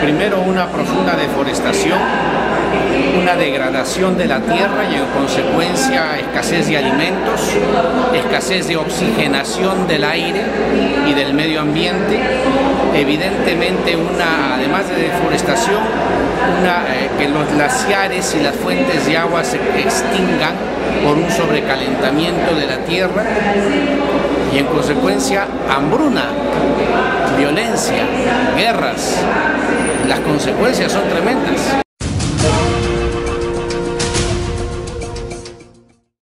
Primero una profunda deforestación, una degradación de la tierra y en consecuencia escasez de alimentos, escasez de oxigenación del aire y del medio ambiente, evidentemente una, además de deforestación, una, eh, que los glaciares y las fuentes de agua se extingan por un sobrecalentamiento de la tierra y en consecuencia hambruna, violencia, guerras. Las consecuencias son tremendas.